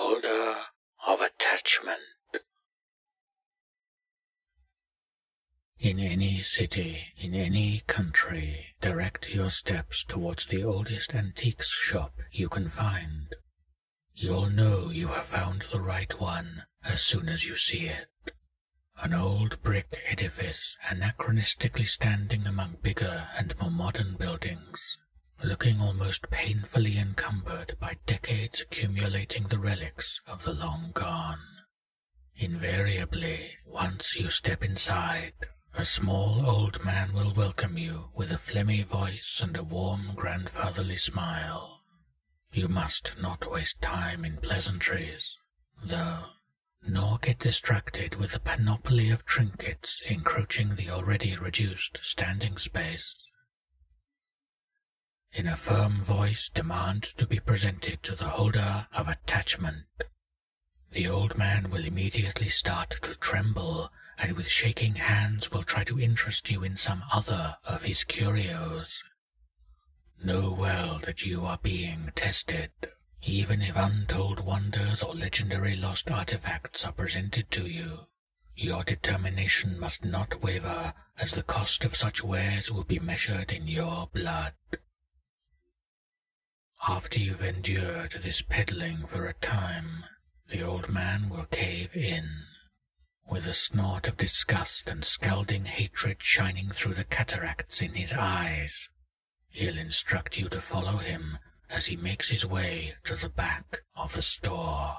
holder of attachment. In any city, in any country, direct your steps towards the oldest antiques shop you can find. You'll know you have found the right one as soon as you see it. An old brick edifice anachronistically standing among bigger and more modern buildings, looking almost painfully encumbered by decades accumulating the relics of the long gone. Invariably, once you step inside, a small old man will welcome you with a phlegmy voice and a warm grandfatherly smile. You must not waste time in pleasantries, though nor get distracted with the panoply of trinkets encroaching the already reduced standing space. In a firm voice, demand to be presented to the holder of attachment. The old man will immediately start to tremble and with shaking hands will try to interest you in some other of his curios. Know well that you are being tested. Even if untold wonders or legendary lost artifacts are presented to you, your determination must not waver, as the cost of such wares will be measured in your blood. After you've endured this peddling for a time, the old man will cave in, with a snort of disgust and scalding hatred shining through the cataracts in his eyes. He'll instruct you to follow him as he makes his way to the back of the store.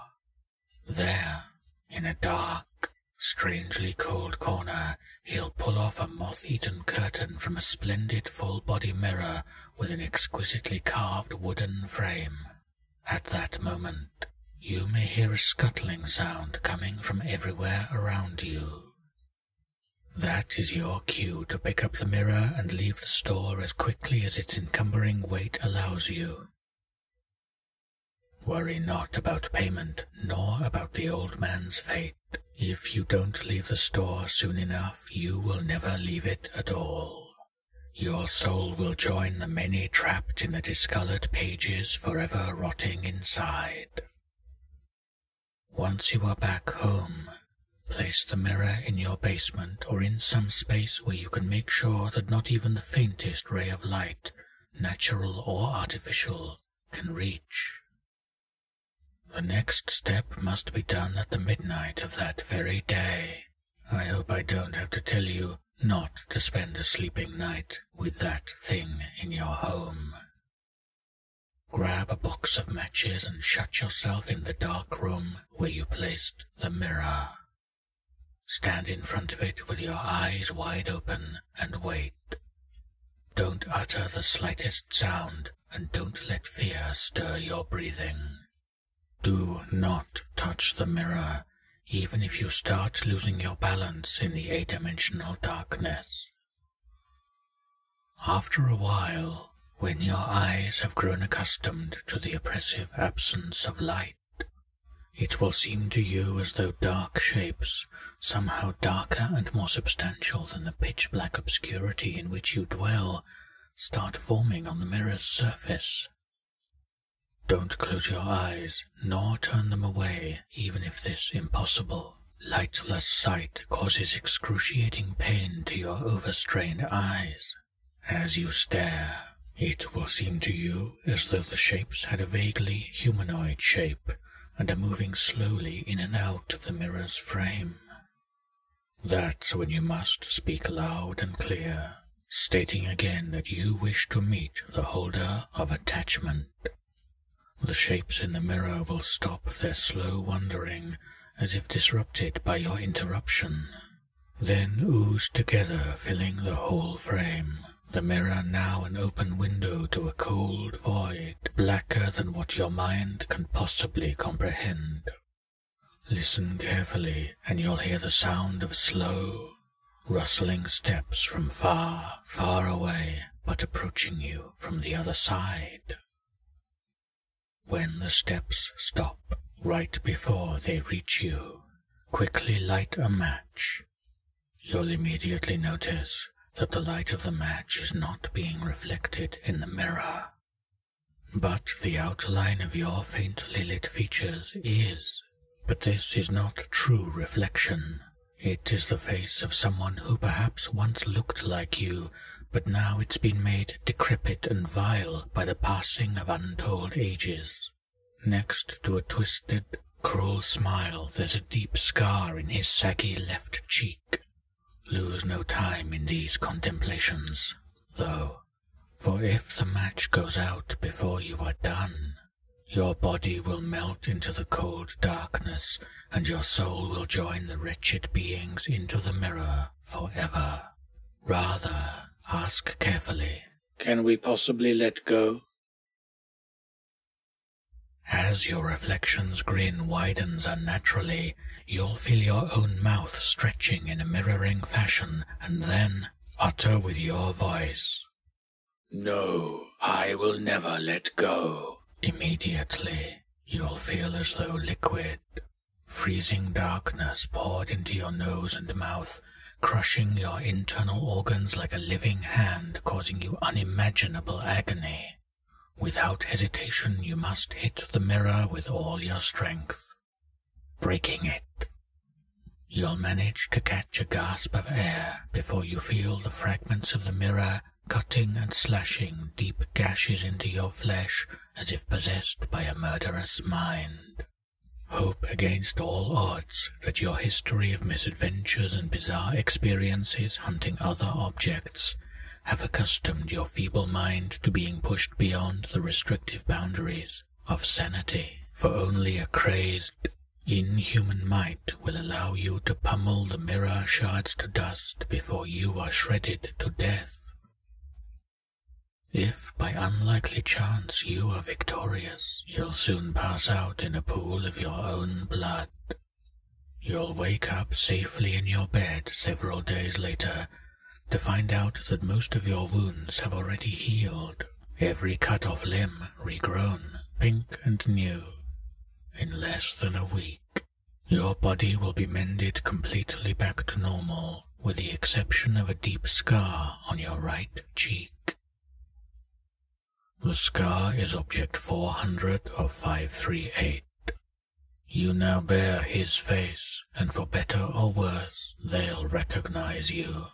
There, in a dark, strangely cold corner, he'll pull off a moth-eaten curtain from a splendid full-body mirror with an exquisitely carved wooden frame. At that moment, you may hear a scuttling sound coming from everywhere around you. That is your cue to pick up the mirror and leave the store as quickly as its encumbering weight allows you. Worry not about payment, nor about the old man's fate. If you don't leave the store soon enough, you will never leave it at all. Your soul will join the many trapped in the discolored pages forever rotting inside. Once you are back home, place the mirror in your basement or in some space where you can make sure that not even the faintest ray of light, natural or artificial, can reach. The next step must be done at the midnight of that very day. I hope I don't have to tell you not to spend a sleeping night with that thing in your home. Grab a box of matches and shut yourself in the dark room where you placed the mirror. Stand in front of it with your eyes wide open and wait. Don't utter the slightest sound and don't let fear stir your breathing. Do not touch the mirror, even if you start losing your balance in the eight-dimensional darkness. After a while, when your eyes have grown accustomed to the oppressive absence of light, it will seem to you as though dark shapes, somehow darker and more substantial than the pitch-black obscurity in which you dwell, start forming on the mirror's surface. Don't close your eyes, nor turn them away, even if this impossible. Lightless sight causes excruciating pain to your overstrained eyes. As you stare, it will seem to you as though the shapes had a vaguely humanoid shape and are moving slowly in and out of the mirror's frame. That's when you must speak loud and clear, stating again that you wish to meet the holder of attachment. The shapes in the mirror will stop their slow wandering as if disrupted by your interruption, then ooze together, filling the whole frame. The mirror now an open window to a cold void, blacker than what your mind can possibly comprehend. Listen carefully, and you'll hear the sound of slow, rustling steps from far, far away, but approaching you from the other side. When the steps stop right before they reach you, quickly light a match. You'll immediately notice that the light of the match is not being reflected in the mirror. but the outline of your faintly lit features is. But this is not true reflection. It is the face of someone who perhaps once looked like you, but now it's been made decrepit and vile by the passing of untold ages. Next to a twisted, cruel smile, there's a deep scar in his saggy left cheek. Lose no time in these contemplations, though, for if the match goes out before you are done, your body will melt into the cold darkness, and your soul will join the wretched beings into the mirror forever. Rather, ask carefully, Can we possibly let go? As your reflection's grin widens unnaturally, you'll feel your own mouth stretching in a mirroring fashion, and then utter with your voice, No, I will never let go. Immediately, you'll feel as though liquid, freezing darkness poured into your nose and mouth, crushing your internal organs like a living hand, causing you unimaginable agony. Without hesitation, you must hit the mirror with all your strength, breaking it. You'll manage to catch a gasp of air before you feel the fragments of the mirror cutting and slashing deep gashes into your flesh as if possessed by a murderous mind. Hope against all odds that your history of misadventures and bizarre experiences hunting other objects have accustomed your feeble mind to being pushed beyond the restrictive boundaries of sanity, for only a crazed, inhuman might will allow you to pummel the mirror shards to dust before you are shredded to death. If by unlikely chance you are victorious, you'll soon pass out in a pool of your own blood. You'll wake up safely in your bed several days later to find out that most of your wounds have already healed, every cut off limb regrown, pink and new. In less than a week, your body will be mended completely back to normal, with the exception of a deep scar on your right cheek. The scar is object 400 of 538. You now bear his face, and for better or worse, they'll recognize you.